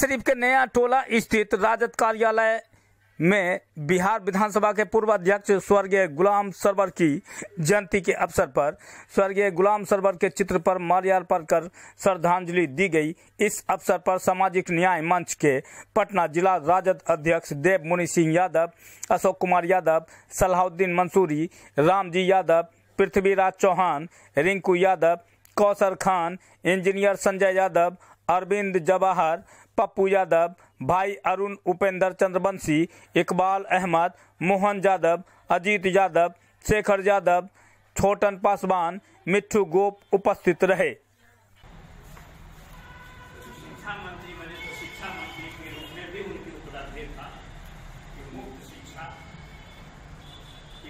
शरीफ के नया टोला स्थित राजद कार्यालय में बिहार विधानसभा के पूर्व अध्यक्ष स्वर्गीय गुलाम सरवर की जयंती के अवसर पर स्वर्गीय गुलाम सरवर के चित्र पर माल्यार्पण कर श्रद्धांजलि दी गई। इस अवसर पर सामाजिक न्याय मंच के पटना जिला राजद अध्यक्ष देव मुनि सिंह यादव, अशोक कुमार यादव, सलाहुद्दीन मंसूरी, रामजी यादव, पृथ्वीराज चौहान, रिंकू यादव, कौसर खान, इंजीनियर संजय यादव, अरविंद जवाहर पप्पू यादव, भाई अरुण उपेंद्र चंद्रवंशी, इकबाल अहमद, मोहन यादव, अजीत यादव, शेखर यादव, छोटन पासवान मिट्ठू गोप उपस्थित रहे। तो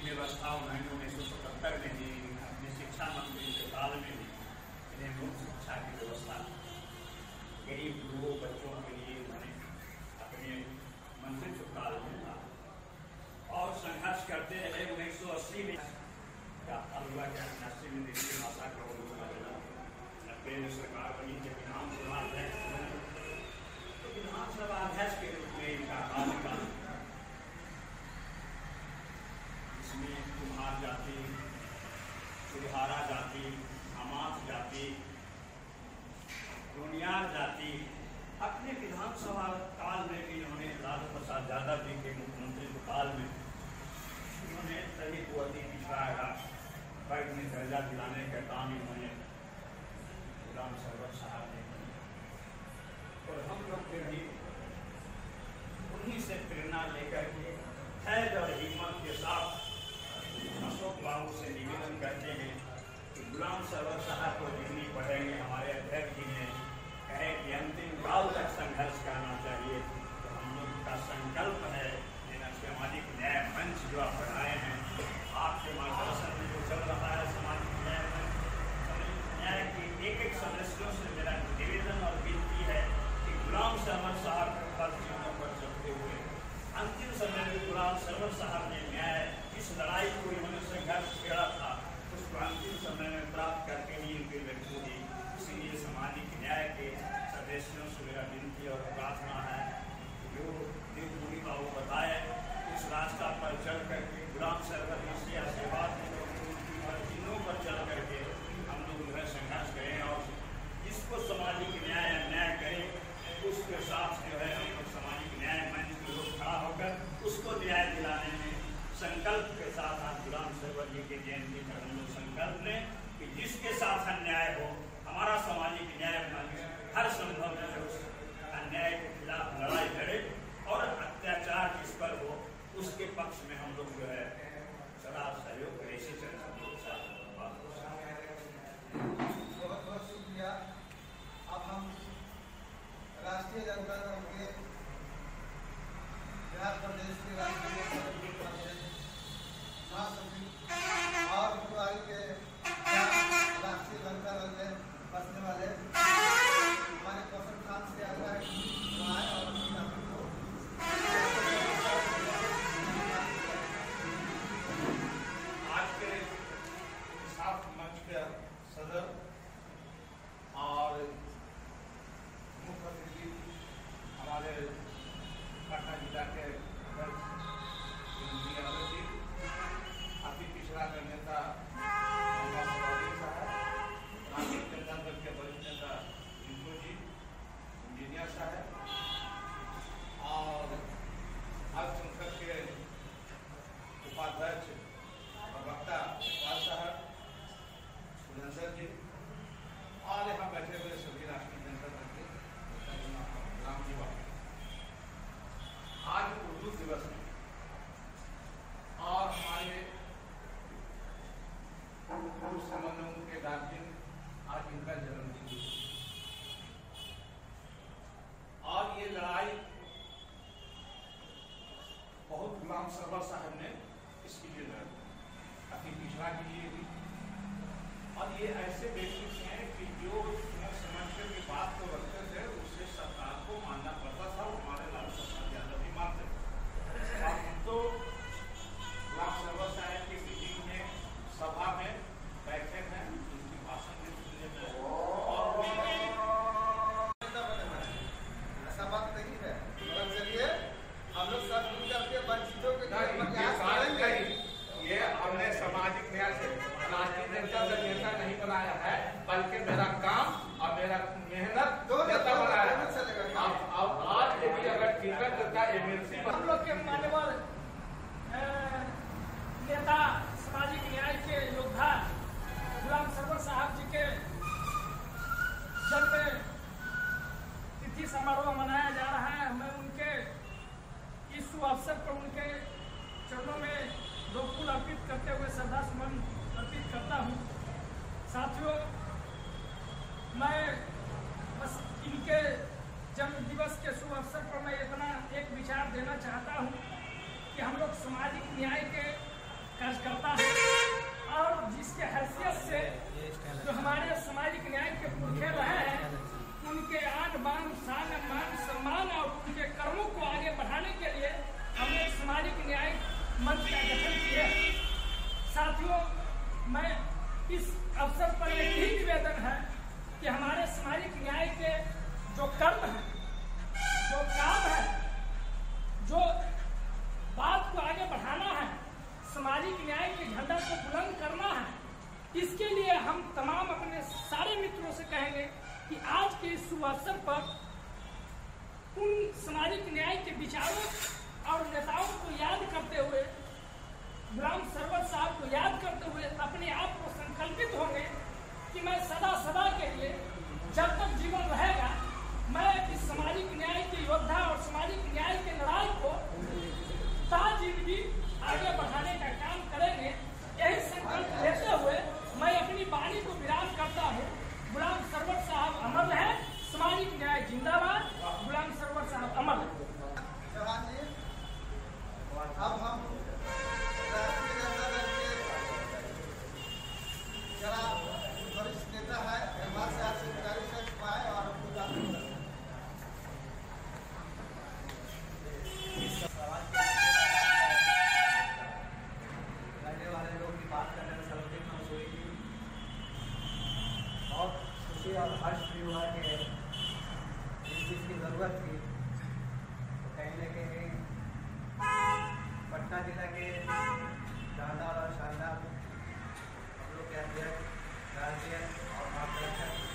व्यवस्था उन्नीस सौ सतहत्तर में दी, अपने शिक्षा मंत्री के काल में भी इन्हें शिक्षा की व्यवस्था गरीब लोगों, बच्चों के लिए उन्होंने अपने मंत्रित्व काल में और संघर्ष करते रहे उन्नीस सौ अस्सी में। का हुआ? क्या अस्सी में देखिए भाषा का नब्बे सरकार बनी, जब विधानसभा अध्यक्ष बने। तो विधानसभा अध्यक्ष के रूप में इनका कार्यकाल इसमें कुम्हार जाति, सुधारा जाति हमास जाति दुनियार जाति अपने विधानसभा काल में भी इन्होंने लालू प्रसाद यादव जी के मुख्यमंत्री काल में उन्होंने सभी को अति पिछड़ा वर्ग में दर्जा दिलाने का काम इन्होंने गुलाम सरवर साहब ने किया। और हम लोग फिर भी उन्हीं से प्रेरणा लेकर के धैर्य और हिम्मत के साथ अशोक बाबू से निवेदन करते हैं गुलाम साहब को जितनी पढ़ेंगे हमारे अध्यक्ष जी ने कहे कि अंतिम काल तक संघर्ष करना चाहिए तो हम लोग का संकल्प है लेना सामाजिक न्याय मंच जो आप बनाए हैं आपके मार्गदर्शन में जो चल रहा है सामाजिक न्याय मंच न्याय के एक एक सदस्यों से मेरा निवेदन और विनती है कि गुलाम सरवर साहब के चिन्हों पर चलते हुए अंतिम समय में गुलाम सरवर साहब ने न्याय, इस लड़ाई को इन्होंने संघर्ष छेड़ा था। अंतिम समय में प्राप्त करके ही उनके व्यक्तियों सुरेंद्र जी और यहाँ बैठे हुए सभी राष्ट्रीय जनता दल के राम जी बाबू। आज उर्दू दिवस है। और हमारे समन्वयों के गार्जियन आज इनका जन्मदिन। और ये लड़ाई बहुत गुलाम सरवर साहब ने इसके लिए लड़ी। अपनी पिछड़ा के लिए भी और ये ऐसे बेसिक्स हैं कि जो समझ की बात को रखते बनाया है बल्कि मेरा काम और मेरा मेहनत दोनों बनाया है। अच्छा आज अगर टिकट एमएलसी हम लोग के मान्यवर नेता सामाजिक न्याय के योद्धा गुलाम सरवर साहब जी के जन्म तिथि समारोह मनाया विचारों और नेताओं को याद करते हुए, ग्राम सरवत साहब को याद करते हुए अपने आप को संकल्पित होंगे कि मैं सदा सदा जिला के शानदार और शानदार। हम लोग कैंपियन गार्जियन और मार्गदर्शक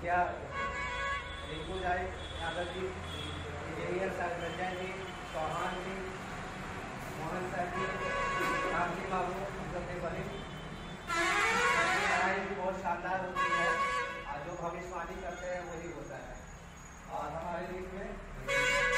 क्या? रिंकू राय यादव जी, इंजीनियर साहब रंजन जी, चौहान जी, मोहन साहब जी, रामजी बाबू सबने बने बहुत शानदार होती है। और जो भविष्यवाणी करते हैं, वही होता है। और हमारे देश में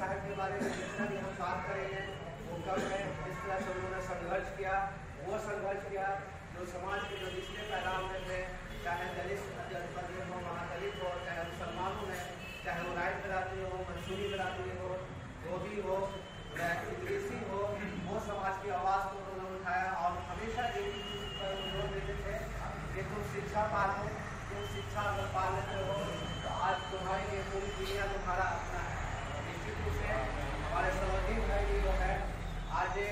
साहब के बारे में जितना भी हम बात करेंगे वो कब है जिस तरह से उन्होंने संघर्ष किया, वो संघर्ष किया, जो समाज के जो निचले पैदाम में थे, चाहे दलित वर्ग हो, महादलित हो, चाहे मुसलमानों में, चाहे वो राइट बराती हो मंसूरी बराती हो धोबी हो इंग्लिसी हो, वो समाज की आवाज़ को उन्होंने उठाया और हमेशा एक ही चीज़ पर ज़ोर देते थे, कि तुम शिक्षा पालो, तुम शिक्षा अगर पा हो तो आज तुम्हारी लिए पूरी दुनिया तुम्हारा आज ये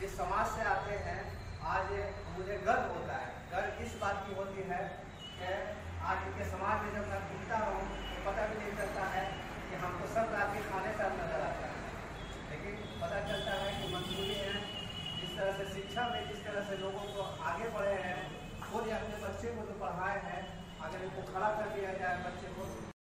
जिस समाज से आते हैं आज मुझे गर्व हो